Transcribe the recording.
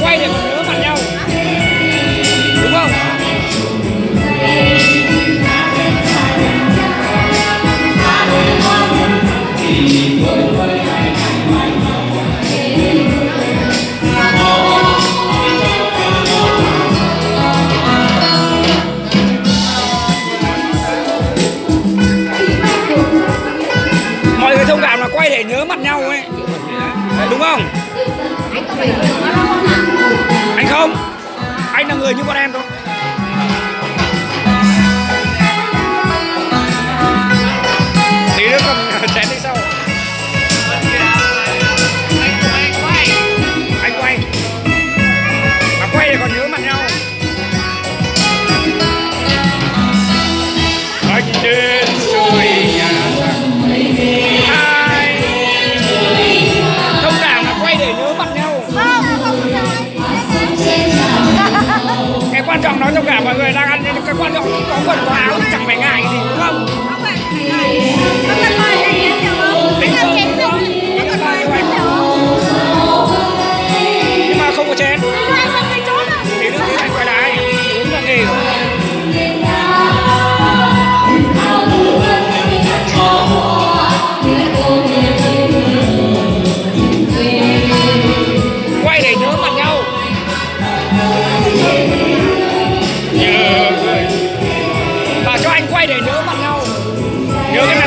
quay để còn nhớ mặt nhau. Đúng không? Mọi người thông cảm là quay để nhớ mặt nhau ấy. Đúng không? Anh không? Anh là người như bọn em thôi. nói thông cả mọi người đang ăn cái quan trọng có quần có áo để nhớ mặt nhau. Nhớ cái này.